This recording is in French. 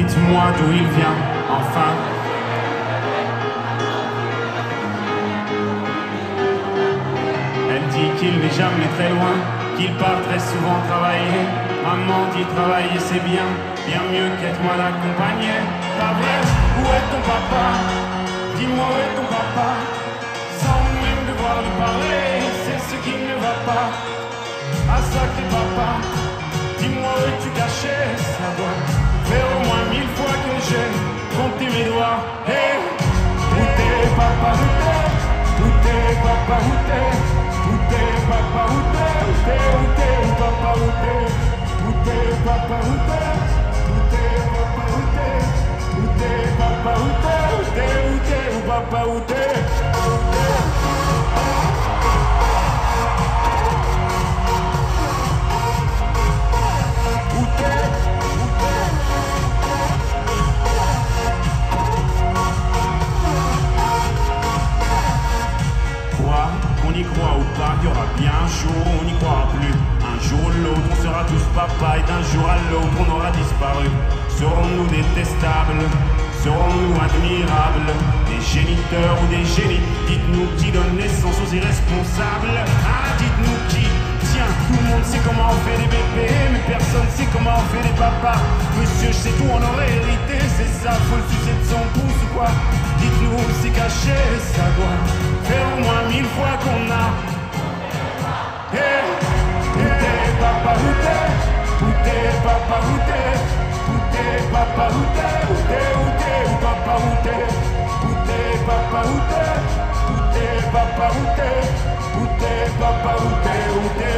Dites-moi d'où il vient, enfin. Elle dit qu'il n'est jamais très loin, qu'il part très souvent travailler. Maman dit travailler c'est bien, bien mieux qu'être mal accompagné. Pas vrai, où est ton papa? Dis-moi où est ton papa? Sans même devoir lui parler, c'est ce qui ne va pas. Ah sacré papa, dis-moi où es-tu mes doigts. Hey, où t'es papa, où t'es Où t'es papa, où t'es Où t'es papa, où t'es Où t'es, où t'es, papa, papa, papa, papa, papa, y croit ou pas, il y aura bien un jour on n'y croira plus. Un jour ou l'autre, on sera tous papa et d'un jour à l'autre, on aura disparu. Serons-nous détestables? Serons-nous admirables? Des géniteurs ou des génies Dites-nous qui donne naissance aux irresponsables Ah, dites-nous qui? Tiens, tout le monde sait comment on fait des bébés, mais personne sait comment on fait des papas. Monsieur, je sais tout, on aurait hérité, c'est ça, faut le sucer de son pouce ou quoi? Dites-nous où c'est caché, ça doit papa, où t'es Où t'es, papa, où t'es Où t'es, où t'es, où papa, où t'es Où t'es, papa, où t'es Où t'es, papa, où t'es Où t'es, papa, où t'es Où t'es